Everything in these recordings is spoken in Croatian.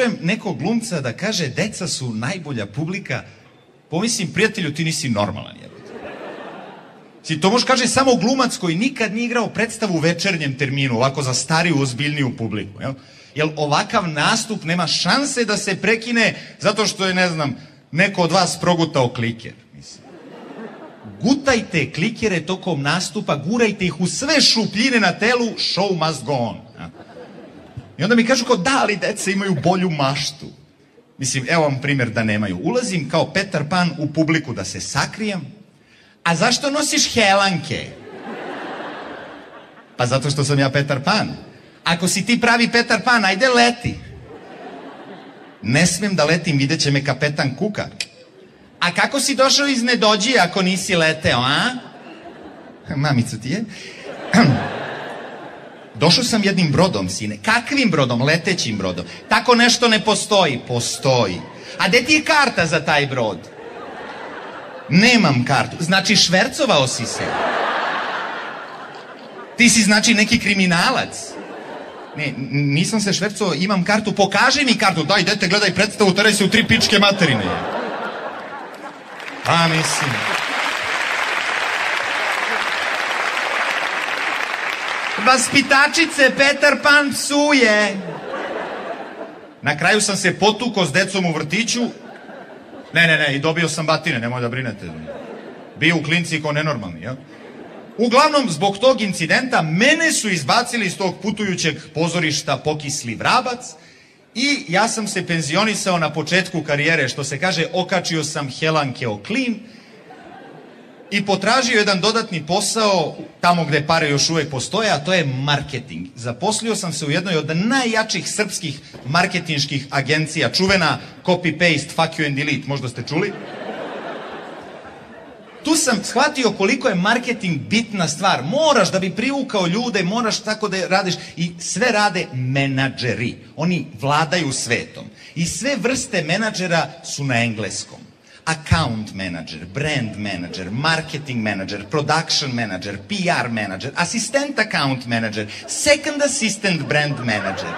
čujem nekog glumca da kaže deca su najbolja publika, pomislim, prijatelju, ti nisi normalan. Jebote. Si, to može kaže samo glumac koji nikad nije igrao predstavu u večernjem terminu, ovako za stariju, ozbiljniju publiku. Jel? Jer ovakav nastup nema šanse da se prekine zato što je, ne znam, neko od vas progutao kliker. Mislim. Gutajte klikere tokom nastupa, gurajte ih u sve šupljine na telu, show must go on. I onda mi kažu kao, da, ali deca imaju bolju maštu. Mislim, evo vam primjer da nemaju. Ulazim kao Petar Pan u publiku da se sakrijem, a zašto nosiš helanke? Pa zato što sam ja Petar Pan. Ako si ti pravi Petar Pan, ajde leti. Ne smem da letim, vidjet će me kapetan Kuka. A kako si došao iz nedođije ako nisi leteo, a? Mamica ti je? Došao sam jednim brodom, sine. Kakvim brodom? Letećim brodom. Tako nešto ne postoji. Postoji. A gde ti je karta za taj brod? Nemam kartu. Znači, švercovao si se. Ti si znači neki kriminalac. Ne, nisam se švercovao, imam kartu, pokaži mi kartu. Daj, dete, gledaj predstavu, teraj se u tri pičke materine. A, mislim. Vaspitačice, Petar Pan psuje. Na kraju sam se potuko s decom u vrtiću. Ne, ne, ne, i dobio sam batine, nemoj da brinete. Bio u klinci ko nenormalni, jel? Uglavnom, zbog tog incidenta, mene su izbacili iz tog putujućeg pozorišta Pokisli vrabac i ja sam se penzionisao na početku karijere, što se kaže, okačio sam Helanke o klin i potražio jedan dodatni posao tamo gde pare još uvek postoje, a to je marketing. Zaposlio sam se u jednoj od najjačih srpskih marketinških agencija, čuvena copy-paste, fuck you and delete, možda ste čuli? tu sam shvatio koliko je marketing bitna stvar. Moraš da bi privukao ljude, moraš tako da radiš i sve rade menadžeri. Oni vladaju svetom. I sve vrste menadžera su na engleskom. Account manager, brand manager, marketing manager, production manager, PR manager, assistant account manager, second assistant brand manager,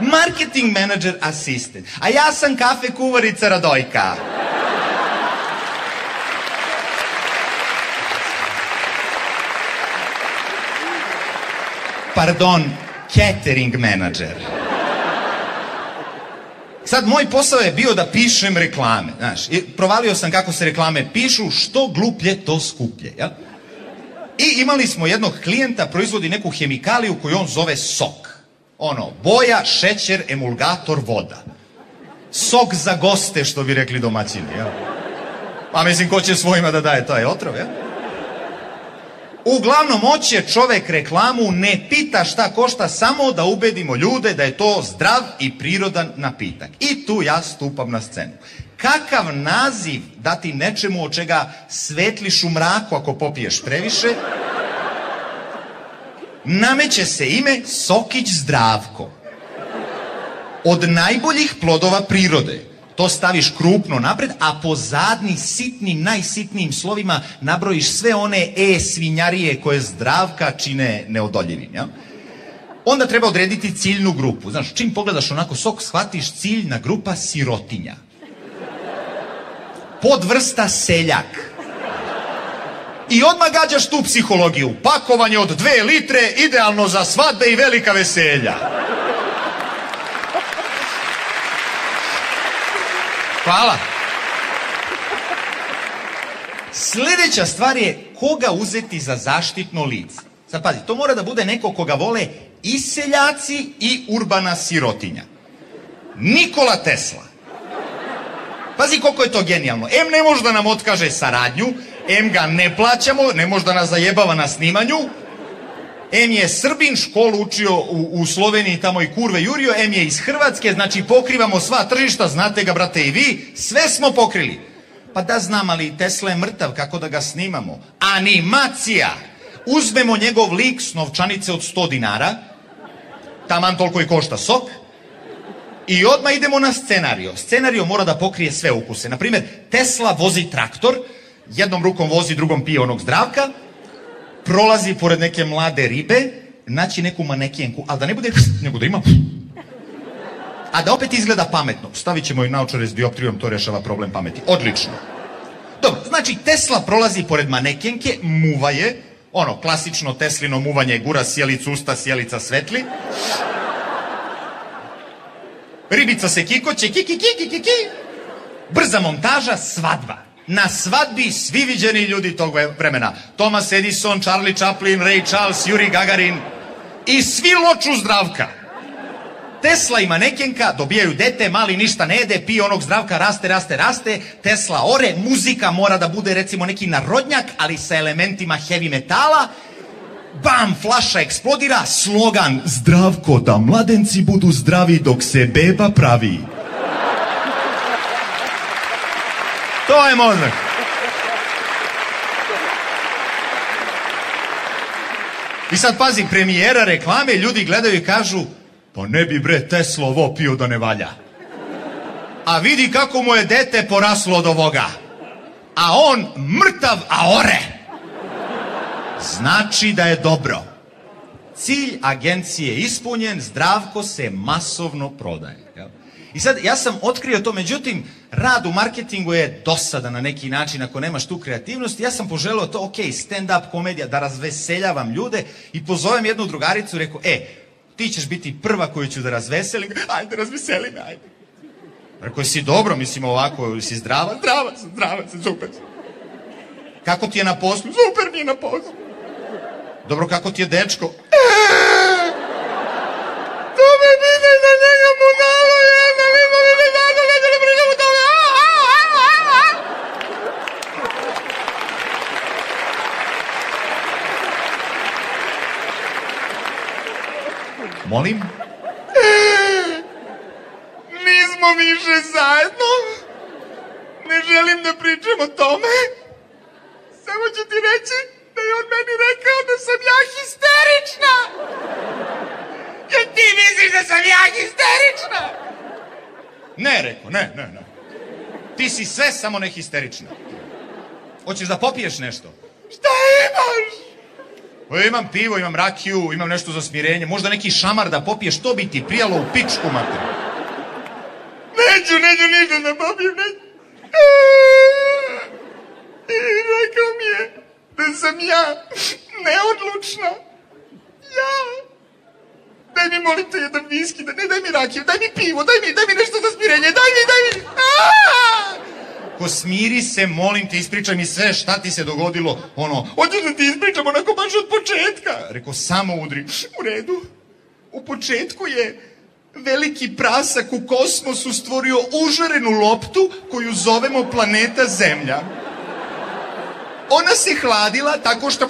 marketing manager assistant. A ja sam kafe kuvarica Radojka. pardon, catering manager. Sad, moj posao je bio da pišem reklame, znaš, i provalio sam kako se reklame pišu, što gluplje, to skuplje, jel? I imali smo jednog klijenta, proizvodi neku hemikaliju koju on zove sok. Ono, boja, šećer, emulgator, voda. Sok za goste, što bi rekli domaćini, jel? Pa mislim, ko će svojima da daje taj otrov, jel? Uglavnom, hoće čovek reklamu, ne pita šta košta, samo da ubedimo ljude da je to zdrav i prirodan napitak. I tu ja stupam na scenu. Kakav naziv dati nečemu od čega svetliš u mraku ako popiješ previše? Nameće se ime Sokić Zdravko. Od najboljih plodova prirode to staviš krupno napred, a po zadnji sitnim, najsitnijim slovima nabrojiš sve one e-svinjarije koje zdravka čine neodoljivim. Ja? Onda treba odrediti ciljnu grupu. Znaš, čim pogledaš onako sok, shvatiš ciljna grupa sirotinja. Podvrsta seljak. I odmah gađaš tu psihologiju. Pakovanje od dve litre, idealno za svadbe i velika veselja. Hvala. Sljedeća stvar je koga uzeti za zaštitno lice. Sad pazi, to mora da bude neko koga vole i seljaci i urbana sirotinja. Nikola Tesla. Pazi koliko je to genijalno. M ne može da nam otkaže saradnju, M ga ne plaćamo, ne može da nas zajebava na snimanju, M je Srbin, školu učio u, u Sloveniji, tamo i kurve jurio, M je iz Hrvatske, znači pokrivamo sva tržišta, znate ga brate i vi, sve smo pokrili. Pa da znam, ali Tesla je mrtav, kako da ga snimamo? Animacija! Uzmemo njegov lik s novčanice od 100 dinara, taman toliko i košta sok, i odmah idemo na scenario. Scenario mora da pokrije sve ukuse. Naprimjer, Tesla vozi traktor, jednom rukom vozi, drugom pije onog zdravka, prolazi pored neke mlade ribe, naći neku manekijenku, ali da ne bude, nego da ima... a da opet izgleda pametno. Stavit ćemo i naočare s dioptrijom, to rešava problem pameti. Odlično. Dobro, znači Tesla prolazi pored manekenke, muva je, ono, klasično Teslino muvanje, gura sjelicu usta, sjelica svetli. Ribica se kikoće, ki, ki, ki, ki, ki, ki. Brza montaža, svadba. Na svadbi svi viđeni ljudi tog vremena. Thomas Edison, Charlie Chaplin, Ray Charles, Yuri Gagarin i svi loču zdravka. Tesla i manekenka dobijaju dete, mali ništa ne jede, pije onog zdravka, raste, raste, raste, Tesla ore, muzika mora da bude recimo neki narodnjak, ali sa elementima heavy metala, bam, flaša eksplodira, slogan Zdravko, da mladenci budu zdravi dok se beba pravi. To je mozak. I sad pazi, premijera reklame, ljudi gledaju i kažu pa ne bi bre Tesla ovo pio da ne valja. A vidi kako mu je dete poraslo od ovoga. A on mrtav, a ore. Znači da je dobro. Cilj agencije je ispunjen, zdravko se masovno prodaje. I sad, ja sam otkrio to, međutim, rad u marketingu je dosada na neki način, ako nemaš tu kreativnost. Ja sam poželeo to, ok, stand-up komedija, da razveseljavam ljude i pozovem jednu drugaricu, rekao, e, ti ćeš biti prva koju ću da razveselim, ajde, razveseli me, ajde. Rekao, si dobro, mislim, ovako, si zdrava? Zdrava sam, zdrava sam, super. Kako ti je na poslu? Super mi je na poslu. Dobro, kako ti je dečko? Eee! To me pita za njega budalo, Molim? Nismo više zajedno. Ne želim da pričam o tome. Samo ću ti reći da je on meni rekao da sam ja histerična. Jer ti misliš da sam ja histerična? Ne, rekao, ne, ne, ne. Ti si sve samo ne histerična. Hoćeš da popiješ nešto? Šta imaš? Pa imam pivo, imam rakiju, imam nešto za smirenje, možda neki šamar da popiješ, to bi ti prijalo u pičku, mater. Neću, neću ništa da popijem, neću. I rekao mi je da sam ja neodlučna. Ja. Daj mi, molim te, jedan viski, ne daj mi rakiju, daj mi pivo, daj mi, daj mi nešto za smirenje, daj mi, daj mi. Ko smiri se, molim te, ispričaj mi sve šta ti se dogodilo. Ono, hoćeš da ti ispričam onako baš od početka. Rekao, samo udri. U redu. U početku je veliki prasak u kosmosu stvorio užarenu loptu koju zovemo planeta Zemlja. Ona se hladila tako što...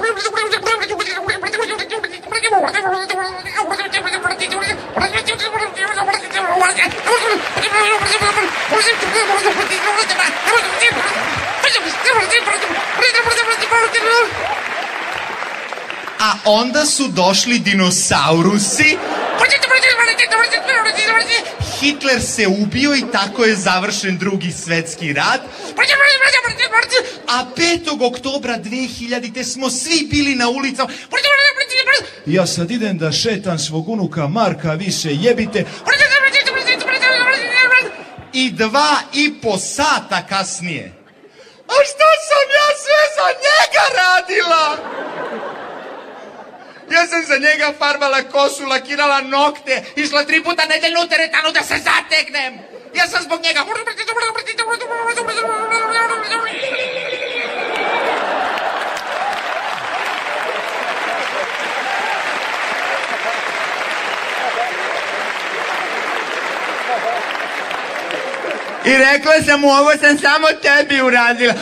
A onda su došli dinosaurusi. Hitler se ubio i tako je završen drugi svetski rat. A 5. oktobra 2000. smo svi bili na ulicama. Ja sad idem da šetam svog unuka Marka, vi se jebite. I dva i po sata kasnije. A šta sam ja sve za njega radila? Ja sam za njega farbala kosu, lakirala nokte, išla tri puta nedeljno u teretanu da se zategnem. Ja zbog njega... I rekla sam mu, ovo sam samo tebi uradila.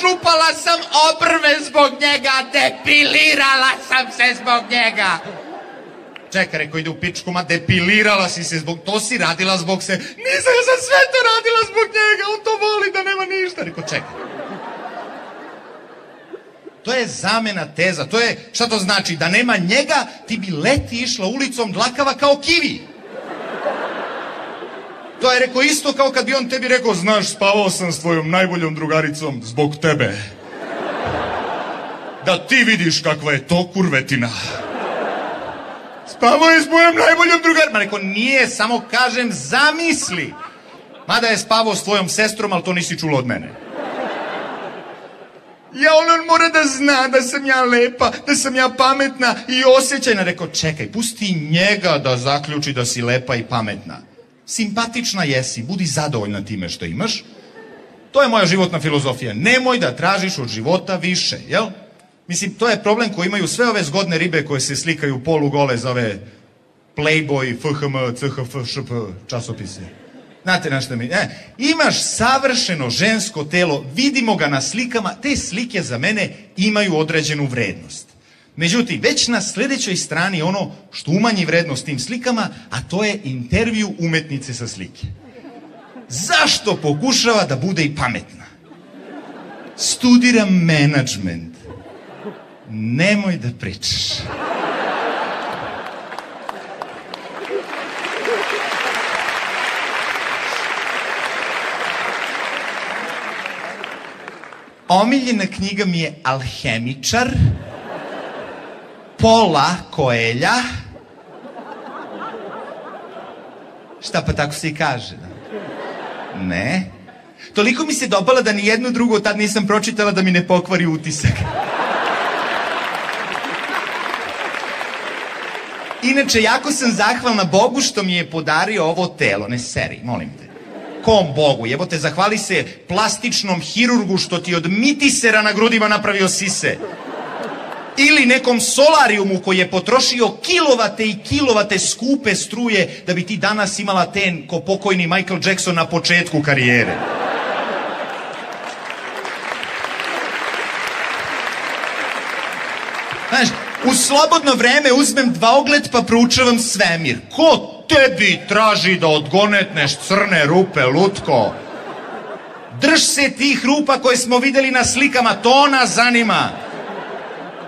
Čupala sam obrve zbog njega, depilirala sam se zbog njega. Čekaj, rekao, ide u pičku, ma depilirala si se zbog, to si radila zbog se. Nisam, ja sam sve to radila zbog njega, on to voli da nema ništa. Rekao, čekaj. To je zamena teza, to je, šta to znači? Da nema njega, ti bi leti išla ulicom dlakava kao kivi. To je rekao isto kao kad bi on tebi rekao, znaš, spavao sam s tvojom najboljom drugaricom zbog tebe. Da ti vidiš kakva je to kurvetina. Spavao je s mojom najboljom drugarima. Rekao, nije, samo kažem, zamisli. Mada je spavao s tvojom sestrom, ali to nisi čulo od mene. Ja, on mora da zna da sam ja lepa, da sam ja pametna i osjećajna. Rekao, čekaj, pusti njega da zaključi da si lepa i pametna. Simpatična jesi, budi zadovoljna time što imaš. To je moja životna filozofija. Nemoj da tražiš od života više, jel? Mislim, to je problem koji imaju sve ove zgodne ribe koje se slikaju polugole za ove Playboy, FHM, CHF, ŠP časopise. Znate na što mi... Ne, imaš savršeno žensko telo, vidimo ga na slikama, te slike za mene imaju određenu vrednost. Međutim, već na sljedećoj strani ono što umanji vrednost tim slikama, a to je intervju umetnice sa slike. Zašto pokušava da bude i pametna? Studiram menadžment. Nemoj da pričaš. Omiljena knjiga mi je Alhemičar, Pola Koelja. Šta pa tako se i kaže? Ne. Toliko mi se dopala da ni jednu drugu tad nisam pročitala da mi ne pokvari utisak. Inače, jako sam zahvalna Bogu što mi je podario ovo telo. Ne seri, molim te. Kom Bogu? Jebote, zahvali se plastičnom hirurgu što ti od mitisera na grudima napravio sise. Ili nekom solarijumu koji je potrošio kilovate i kilovate skupe struje da bi ti danas imala ten ko pokojni Michael Jackson na početku karijere. Znaš, u slobodno vreme uzmem dva ogled pa proučavam svemir. Ko tebi traži da odgonetneš crne rupe, lutko? Drž se tih rupa koje smo vidjeli na slikama, to nas zanima.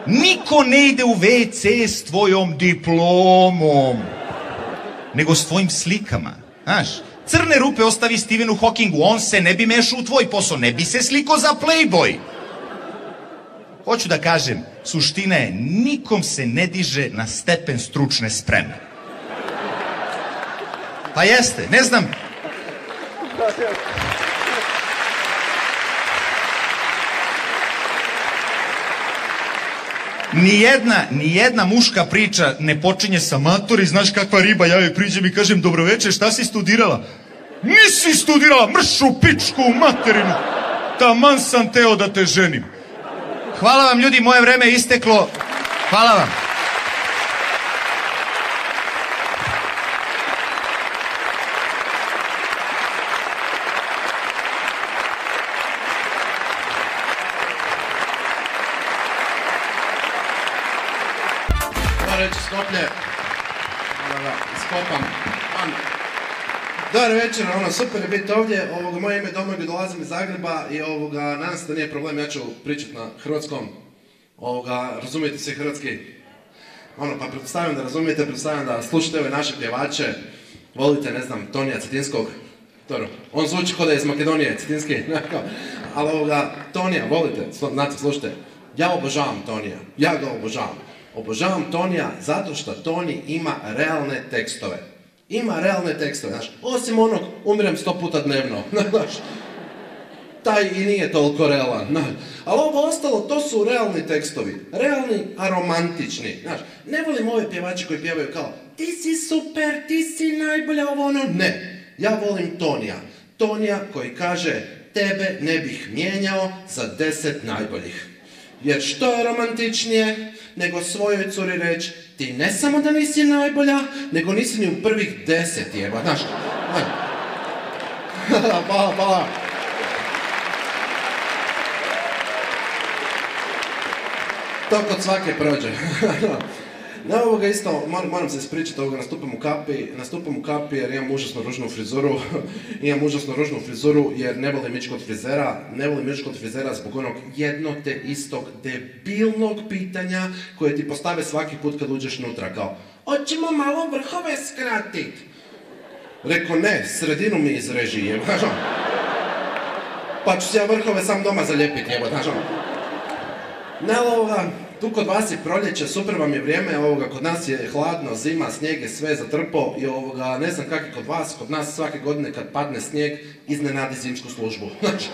Niko ne ide u WC s tvojom diplomom, nego s tvojim slikama. Znaš, crne rupe ostavi Stevenu Hawkingu, on se ne bi mešao u tvoj posao, ne bi se sliko za Playboy. Hoću da kažem, suština je, nikom se ne diže na stepen stručne spreme. Pa jeste, ne znam. Nijedna, nijedna muška priča ne počinje sa matori, znaš kakva riba, ja joj priđem i kažem dobro večer, šta si studirala? Nisi studirala, mršu pičku u materinu. Taman sam teo da te ženim. Hvala vam ljudi, moje vreme je isteklo. Hvala vam. Skoplje, Skopam. Dobar večer, ono, super je biti ovdje, ovoga, moje ime je Domagoj, dolazim iz Zagreba i ovoga, nadam se da nije problem, ja ću pričati na hrvatskom, ovoga, razumijete se hrvatski, ono, pa pretpostavljam da razumijete, pretpostavljam da slušate ove naše pjevače, volite, ne znam, Tonija Cetinskog, dobro, on zvuči kao je iz Makedonije, Cetinski, ali ovoga, Tonija, volite, znate, slušajte, ja obožavam Tonija, ja ga obožavam. Obožavam Tonija zato što Toni ima realne tekstove. Ima realne tekstove, znaš, osim onog umirem sto puta dnevno, znaš. Taj i nije toliko realan, znaš. Ali ovo ostalo, to su realni tekstovi. Realni, a romantični, znaš. Ne volim ove pjevače koji pjevaju kao ti si super, ti si najbolja, ovo ono. Ne, ja volim Tonija. Tonija koji kaže tebe ne bih mijenjao za deset najboljih. Jer što je romantičnije nego svojoj curi reći ti ne samo da nisi najbolja, nego nisi ni u prvih deset jeba, znaš. Aj. hvala, hvala. To kod svake prođe. Ne, ovoga isto, moram, moram se ispričati, ovoga, nastupam u kapi, nastupam u kapi jer imam užasno ružnu frizuru, imam užasno ružnu frizuru jer ne volim ići kod frizera, ne volim ići kod frizera zbog onog jednog te istog debilnog pitanja koje ti postave svaki put kad uđeš nutra, kao, hoćemo malo vrhove skratit. Rekao, ne, sredinu mi izreži, znaš ono. Pa ću se ja vrhove sam doma zalijepiti, jeba, znaš ono. Ne, ovoga, tu kod vas je proljeće, super vam je vrijeme, ovoga, kod nas je hladno, zima, snijeg je sve zatrpo i ovoga, ne znam kak je kod vas, kod nas svake godine kad padne snijeg, iznenadi zimsku službu. Znači,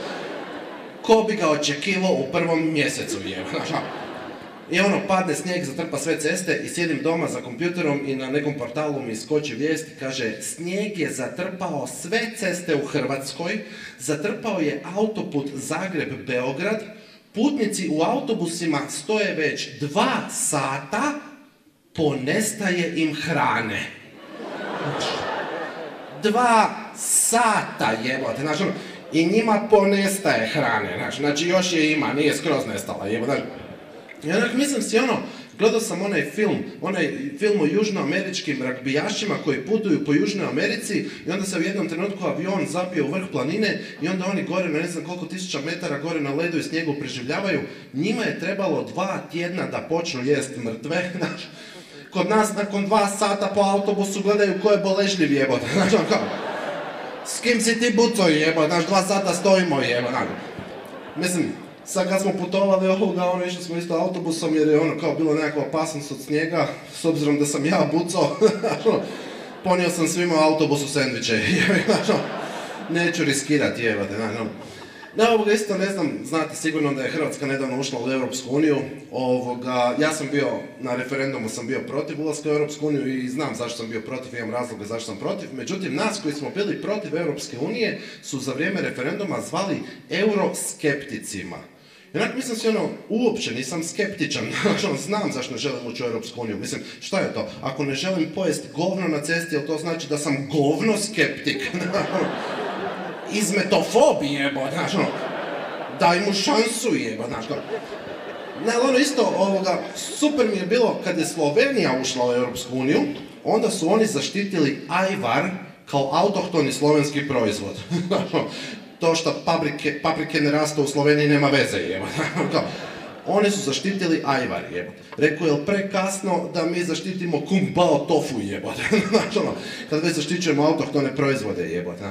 ko bi ga očekivao u prvom mjesecu, je, ono. I ono, padne snijeg, zatrpa sve ceste i sjedim doma za kompjuterom i na nekom portalu mi skoči vijest i kaže snijeg je zatrpao sve ceste u Hrvatskoj, zatrpao je autoput Zagreb-Beograd, putnici u autobusima stoje već dva sata, ponestaje im hrane. Dva sata jebote, znači ono, i njima ponestaje hrane, znači, znači još je ima, nije skroz nestala, jebote, znači, mislim si ono, gledao sam onaj film, onaj film o južnoameričkim ragbijašima koji putuju po Južnoj Americi i onda se u jednom trenutku avion zapio u vrh planine i onda oni gore na ne znam koliko tisuća metara gore na ledu i snijegu preživljavaju. Njima je trebalo dva tjedna da počnu jest mrtve. Kod nas nakon dva sata po autobusu gledaju ko je boležljiv jebote, znaš, ono s kim si ti buco jebote, znaš, dva sata stojimo jebote, znaš. Mislim, Sad kad smo putovali ovoga, ono, išli smo isto autobusom jer je ono kao bilo nekakva opasnost od snijega, s obzirom da sam ja bucao, ono, ponio sam svima u autobusu sendviče, ono, neću riskirati, jebate, ono. Da, ovoga isto ne znam, znate sigurno da je Hrvatska nedavno ušla u Europsku uniju. Ovoga, ja sam bio, na referendumu sam bio protiv ulaska u Europsku uniju i znam zašto sam bio protiv, imam razloga zašto sam protiv. Međutim, nas koji smo bili protiv Europske unije su za vrijeme referenduma zvali euroskepticima. I onak mislim si ono, uopće nisam skeptičan, znači ono, znam zašto ne želim ući u Europsku uniju. Mislim, šta je to? Ako ne želim pojest govno na cesti, jel to znači da sam govno skeptik? Izmetofobi jebo, znaš ono, daj mu šansu jebo, znaš ono. Ne, ali ono isto, ovoga, super mi je bilo kad je Slovenija ušla u Europsku uniju, onda su oni zaštitili ajvar kao autohtoni slovenski proizvod. To što paprike, paprike ne rastu u Sloveniji nema veze, jebo. Oni su zaštitili ajvar, jebote. Rekao, je prekasno da mi zaštitimo kung bao tofu, jebote. Znači ono, kad već zaštićujemo autohtone proizvode, jebote.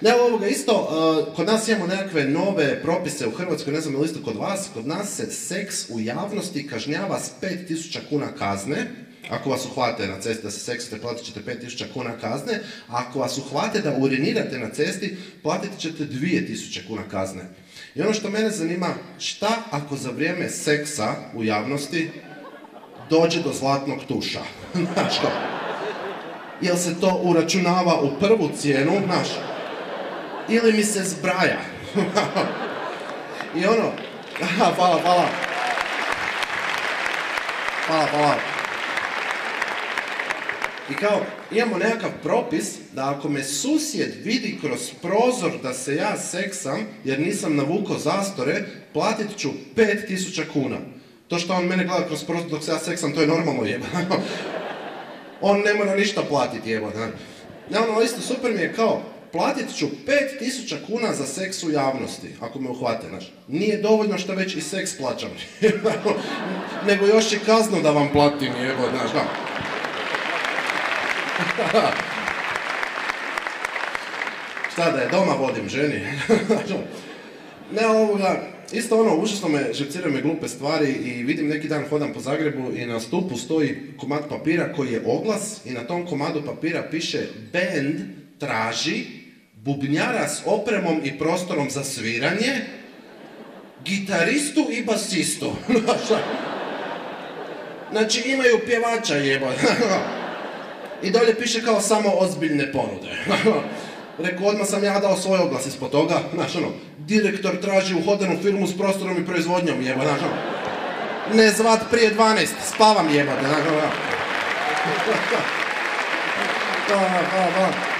Ne, ovoga isto, uh, kod nas imamo nekakve nove propise u Hrvatskoj, ne znam je li isto kod vas, kod nas se seks u javnosti kažnjava s 5000 kuna kazne, ako vas uhvate na cesti da se seksite, platit ćete 5000 kuna kazne. A ako vas uhvate da urinirate na cesti, platit ćete 2000 kuna kazne. I ono što mene zanima, šta ako za vrijeme seksa u javnosti dođe do zlatnog tuša? Znaš što? Jel se to uračunava u prvu cijenu, znaš? Ili mi se zbraja? I ono, hvala, hvala. Hvala, hvala. I kao, imamo nekakav propis da ako me susjed vidi kroz prozor da se ja seksam jer nisam navukao zastore, platit ću 5000 kuna. To što on mene gleda kroz prozor dok se ja seksam, to je normalno jeba. on ne mora ništa platiti jeba. Ne, ono isto super mi je kao, platit ću 5000 kuna za seks u javnosti, ako me uhvate, znaš. Nije dovoljno što već i seks plaćam. Nego još i kaznu da vam platim, jebo, znaš, da. Šta da je, doma vodim ženi. ne ovoga, isto ono, užasno me, živciraju me glupe stvari i vidim neki dan hodam po Zagrebu i na stupu stoji komad papira koji je oglas i na tom komadu papira piše band traži bubnjara s opremom i prostorom za sviranje, gitaristu i basistu. znači imaju pjevača jeba. I dolje piše kao samo ozbiljne ponude. Rekao, odmah sam ja dao svoj oglas ispod toga, znaš ono, direktor traži uhodanu firmu s prostorom i proizvodnjom, jeba, znaš ono. Ne zvat prije 12, spavam jeba, znaš ono.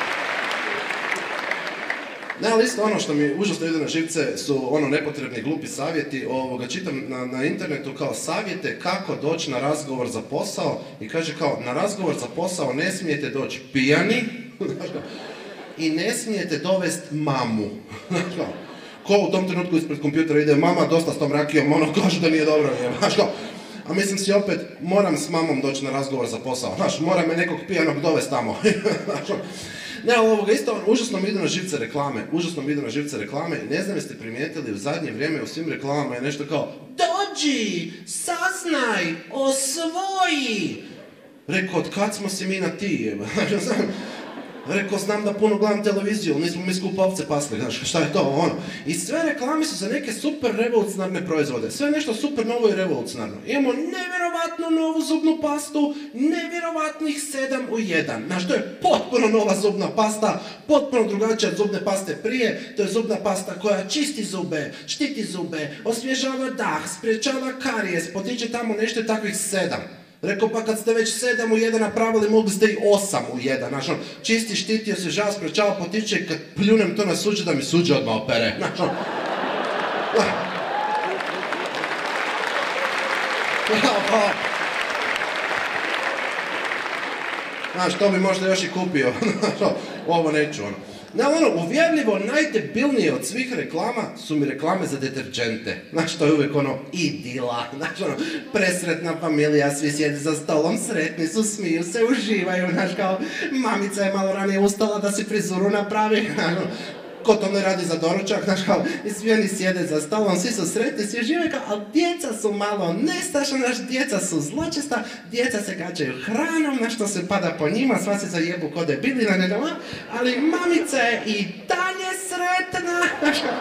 Ne, ali isto ono što mi užasno ide na živce su ono nepotrebni glupi savjeti. Ovoga, čitam na, na internetu kao savjete kako doći na razgovor za posao i kaže kao na razgovor za posao ne smijete doći pijani i ne smijete dovest mamu. Ko u tom trenutku ispred kompjutera ide mama dosta s tom rakijom, ono kaže da nije dobro. Je, a mislim si opet, moram s mamom doći na razgovor za posao. Znaš, mora me nekog pijanog dovest tamo. Ne, ovoga isto, užasno mi idu na živce reklame, užasno mi idu na živce reklame ne znam jeste primijetili u zadnje vrijeme u svim reklamama je nešto kao Dođi saznaj, osvoji. Rekao, od kad smo si mi na ti, jeba? Rekao, znam da puno gledam televiziju, nismo mi skupa ovce pasli, znaš, šta je to, ono. I sve reklame su za neke super revolucionarne proizvode, sve nešto super novo i revolucionarno. Imamo nevjerovatno novu zubnu pastu, nevjerovatnih sedam u jedan. Znaš, to je potpuno nova zubna pasta, potpuno drugačija od zubne paste prije, to je zubna pasta koja čisti zube, štiti zube, osvježava dah, spriječava karijes, potiče tamo nešto takvih sedam. Rekao, pa kad ste već sedam u jedan napravili, mogli ste i osam u jedan. Znaš, on, čisti, štitio se, žal, sprečava, potiče i kad pljunem to na suđe, da mi suđe odmah opere. Znaš, on, Znaš, to bi možda još i kupio. Ovo neću, ono. Ne, ono, uvjerljivo najdebilnije od svih reklama su mi reklame za deterđente. Znaš, to je uvijek ono, idila. Znaš, ono, presretna familija, svi sjedi za stolom, sretni su, smiju se, uživaju. Znaš, kao, mamica je malo ranije ustala da si frizuru napravi. Znaš, ko to ne radi za doručak, znaš kao, i svi oni sjede za stolom, svi su sretni, svi žive kao, ali djeca su malo nestašna, naš djeca su zločesta, djeca se gađaju hranom, na što se pada po njima, sva se zajebu kod debili, ne ali mamica je i dalje sretna, znaš kao,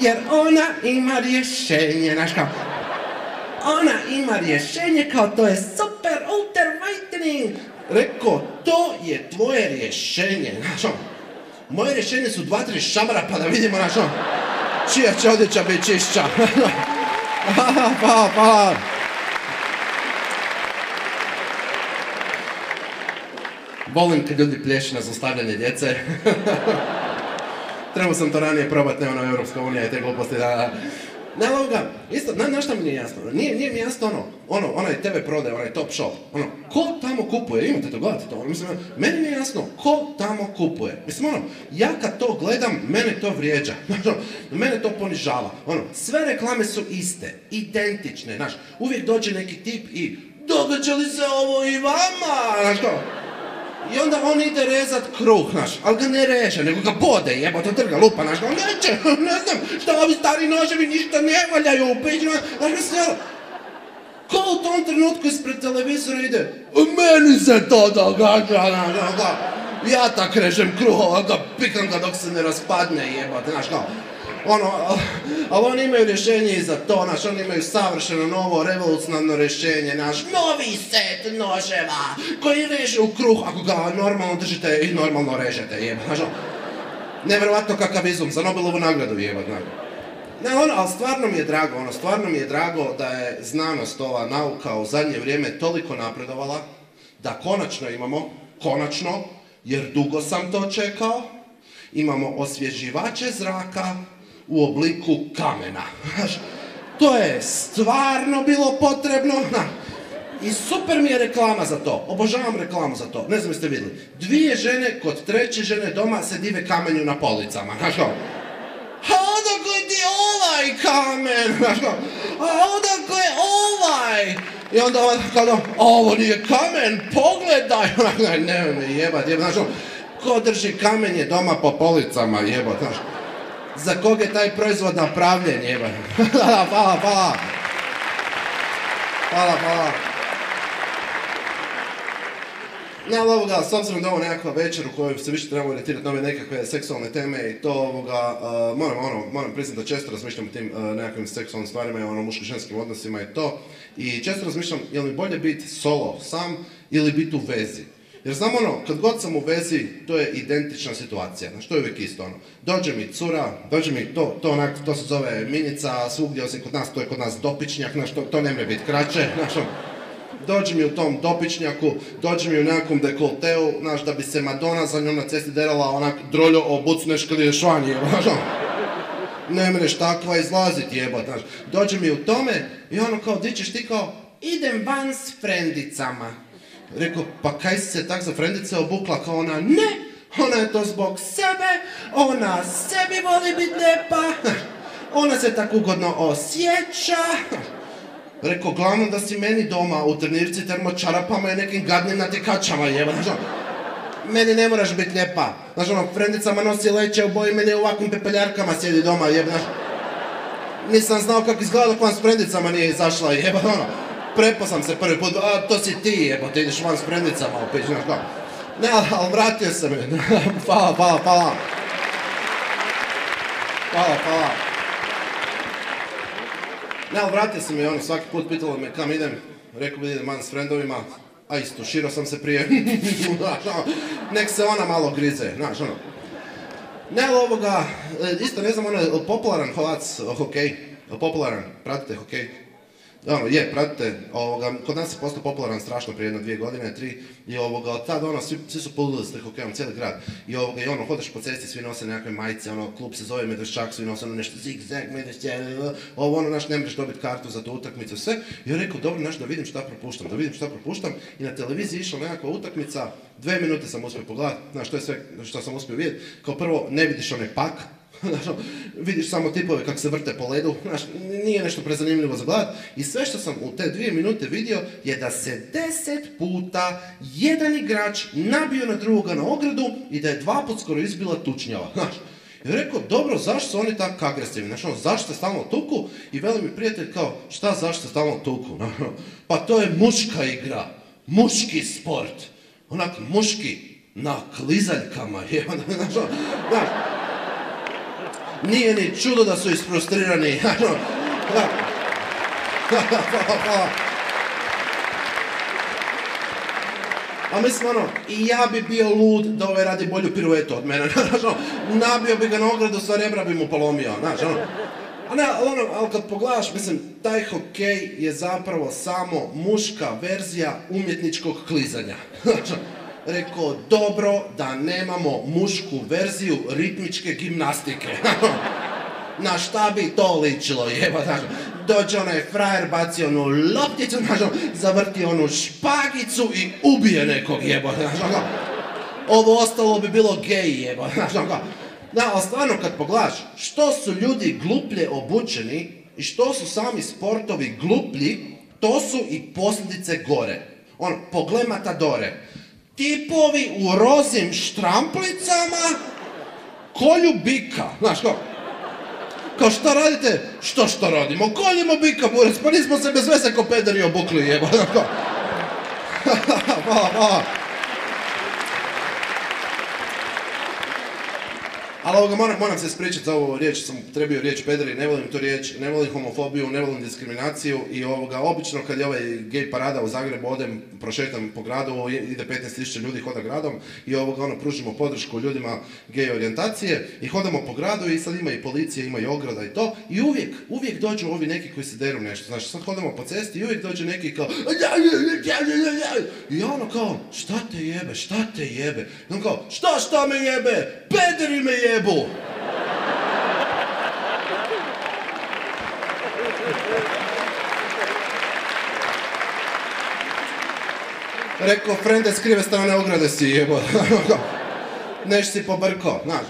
jer ona ima rješenje, znaš kao, ona ima rješenje kao to je super ultra whitening. Rekao, to je tvoje rješenje. Znaš, moje rješenje su dva, tri šamara pa da vidimo naš on. Čija će odjeća biti čišća. pa, pa. Volim kad ljudi plješi na zostavljanje djece. Trebao sam to ranije probati, ne ono Europska unija i te gluposti da... Ne, ovoga, isto, na, na šta mi nije jasno? Nije, nije mi jasno ono, ono, onaj TV prodaje, onaj top shop, ono, ko tamo kupuje, imate to, gledate to, ono, mislim, meni nije jasno, ko tamo kupuje? Mislim, ono, ja kad to gledam, mene to vrijeđa, ono, mene to ponižava, ono, sve reklame su iste, identične, znaš, uvijek dođe neki tip i događa li se ovo i vama, znaš, to, i onda on ide rezat kruh, znaš, ali ga ne reže, nego ga bode, jebote, trga, lupa, znaš, on neće, ne znam, šta ovi stari noževi ništa ne valjaju, pić, znaš, ko u tom trenutku ispred televizora ide, meni se to događa, znaš, da, ja tak režem kruh, ga pikam ga dok se ne raspadne, jebote, znaš, kao, ono, ali oni imaju rješenje i za to, naš, oni imaju savršeno novo, revolucionarno rješenje, naš novi set noževa koji reže u kruh, ako ga normalno držite i normalno režete, jeba, znaš, nevjerojatno kakav izum, za Nobelovu nagradu jeba, znaš. Ne, ono, ali stvarno mi je drago, ono, stvarno mi je drago da je znanost, ova nauka u zadnje vrijeme toliko napredovala, da konačno imamo, konačno, jer dugo sam to čekao, imamo osvježivače zraka u obliku kamena. To je stvarno bilo potrebno. I super mi je reklama za to. Obožavam reklamu za to. Ne znam jeste vidjeli. Dvije žene kod treće žene doma se dive kamenju na policama. Znaš a odakle ti ovaj kamen? A odakle ovaj? I onda ovaj kao, ovo nije kamen, pogledaj. Ne, ne, jebat, jebat. Znaš, ko drži kamenje doma po policama, jebat, znaš za koga je taj proizvod napravljen, jeba. hvala, hvala, hvala. Hvala, hvala. Ne, ali ovoga, s obzirom da ovo nekakva večer u kojoj se više trebamo orijentirati nove nekakve seksualne teme i to ovoga, uh, moram, ono, moram priznati da često razmišljam o tim nekakvim seksualnim stvarima i ono, muško-ženskim odnosima i to. I često razmišljam, je li bolje biti solo, sam, ili biti u vezi. Jer znam ono, kad god sam u vezi, to je identična situacija, znaš, to je uvijek isto ono. Dođe mi cura, dođe mi, to, to, onak, to se zove minica, svugdje osim kod nas, to je kod nas dopičnjak, znaš, to, to ne može biti kraće, znaš, ono. Dođe mi u tom dopičnjaku, dođe mi u nekakvom dekolteu, znaš, da bi se Madonna za njom na cesti derala onak droljo obucneš kad je švanje, ono. Ne mreš takva izlazit jebat, znaš. Dođe mi u tome i ono kao, di ćeš ti kao, idem van s frendicama. Rekao, pa kaj si se tak za frendice obukla? Kao ona, ne, ona je to zbog sebe, ona sebi voli biti lijepa, ona se tako ugodno osjeća. Rekao, glavno da si meni doma u trenirci termočarapama i nekim gadnim natjekačama jeba. Znači, meni ne moraš biti lijepa. Znaš ono, frendicama nosi leće u boji, meni u ovakvim pepeljarkama sjedi doma jeba. Znaš, Nisam znao kako izgleda dok van s prendicama nije izašla, jeba, ono. Prepo sam se prvi put, a to si ti, jeba, ti ideš van s prendicama, opet, znaš. Ne, ali, vratio sam je. hvala, hvala, hvala. Hvala, hvala. Ne, vratio sam je, ono, svaki put pitalo me kam idem. Rekao bi idem van s frendovima, a isto, širo sam se prije. Ono, nek se ona malo grize, znaš, ono. Ne, ovoga, e, isto ne znam, ono, popularan holac, hokej, popularan, pratite hokej? Ono, je, pratite, ovoga, kod nas je postao popularan strašno prije jedno dvije godine, tri, i ovoga, od tada ono, svi, svi su poludili s hokejom, cijeli grad, i ovoga, i ono, hodaš po cesti, svi nose nekakve majice, ono, klub se zove Medveščak, svi nose ono nešto zig-zag, Medvešćak, ovo, ono, naš, ne možeš dobiti kartu za tu utakmicu, sve, i ja rekao, dobro, znaš, da vidim šta propuštam, da vidim šta propuštam, i na televiziji išla nekakva utakmica, dve minute sam uspio pogledati, znaš, to je sve što sam uspio vidjeti, kao prvo, ne vidiš onaj pak, vidiš samo tipove kako se vrte po ledu, znaš, nije nešto prezanimljivo za gledat. I sve što sam u te dvije minute vidio je da se deset puta jedan igrač nabio na drugoga na ogradu i da je dva put skoro izbila tučnjava, znaš. I rekao, dobro, zašto su oni tako agresivni, znaš, ono, zašto se stalno tuku? I veli mi prijatelj kao, šta zašto se stalno tuku? Ono, pa to je muška igra, muški sport, onak muški, na klizaljkama, je, znaš, ono, znaš, nije ni čudo da su isfrustrirani. A mislim ono, i ja bi bio lud da ovaj radi bolju piruetu od mene, znaš ono, nabio bi ga na ogradu, sva rebra bi mu polomio, znaš ono. A ne, ali ono, ali kad pogledaš, mislim, taj hokej je zapravo samo muška verzija umjetničkog klizanja. Znači, rekao, dobro da nemamo mušku verziju ritmičke gimnastike. Na šta bi to ličilo, jeba, znaš, dođe onaj frajer, baci onu lopticu, znaš, zavrti onu špagicu i ubije nekog, jeba, ono. ovo ostalo bi bilo gej, jeba, znaš, ono. Da, ali stvarno kad pogledaš, što su ljudi gluplje obučeni i što su sami sportovi gluplji, to su i posljedice gore. On, pogled Matadore, tipovi u rozim štramplicama kolju bika. Znaš, kao, kao šta radite? Što što radimo? Koljimo bika, burac, pa nismo se bez veze ko pederi obukli, jeba. Znaš, kao. Hvala, hvala. Ali ovoga, moram, moram se ispričati za ovu riječ, sam trebio riječ pederi, ne volim tu riječ, ne volim homofobiju, ne volim diskriminaciju i ovoga, obično kad je ovaj gej parada u Zagrebu, odem, prošetam po gradu, ide 15.000 ljudi, hoda gradom i ovoga, ono, pružimo podršku ljudima gej orijentacije i hodamo po gradu i sad ima i policije, ima i ograda i to i uvijek, uvijek dođu ovi neki koji se deru nešto, znači sad hodamo po cesti i uvijek dođe neki kao i ono kao, šta te jebe, šta te jebe, i on kao, šta šta me jebe, pederi me jebu. Rekao, frende, s krive strane ograde si jebo. Neš si pobrko, znaš.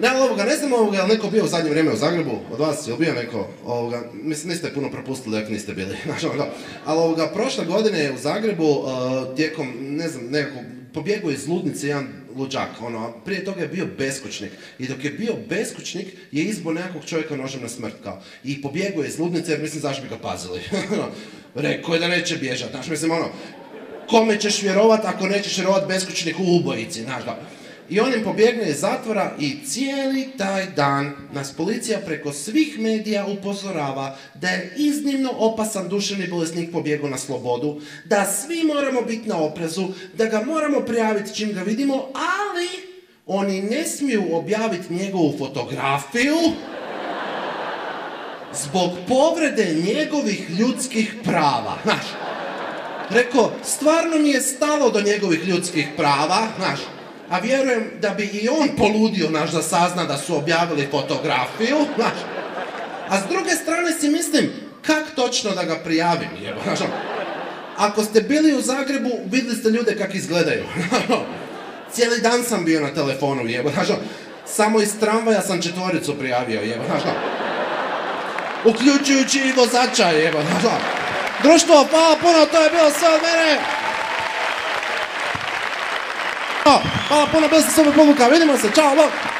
Ne, ovoga, ne znam ovoga, ali neko bio u zadnje vrijeme u Zagrebu, od vas je bio neko, ovoga, mislim, niste puno propustili ako niste bili, znaš, ovoga. Ali ovoga, prošle godine je u Zagrebu, uh, tijekom, ne znam, nekako, pobjegao iz ludnice jedan luđak, ono, prije toga je bio beskućnik. I dok je bio beskućnik, je izbo nekakvog čovjeka nožem na smrt, kao. I pobjegao je iz ludnice, jer mislim, zašto bi ga pazili. Rekao je da neće bježati, znaš, mislim, ono, kome ćeš vjerovat ako nećeš vjerovat beskućniku u ubojici, znaš ga. I on im pobjegne iz zatvora i cijeli taj dan nas policija preko svih medija upozorava da je iznimno opasan duševni bolesnik pobjegao na slobodu, da svi moramo biti na oprezu, da ga moramo prijaviti čim ga vidimo, ali oni ne smiju objaviti njegovu fotografiju zbog povrede njegovih ljudskih prava. Znaš, rekao, stvarno mi je stalo do njegovih ljudskih prava, znaš, a vjerujem da bi i on poludio, naš, da sazna da su objavili fotografiju, znaš. A s druge strane si mislim, kak točno da ga prijavim, jebo, znaš, ono. Ako ste bili u Zagrebu, vidjeli ste ljude kak izgledaju. Cijeli dan sam bio na telefonu, jebo, znaš, ono. Samo iz tramvaja sam četvoricu prijavio, jebo, znaš, ono. Uključujući i vozača, ono. Društvo, hvala puno, to je bilo sve od mene. Hvala puno, bez se sobe povuka, vidimo se, čao, bok!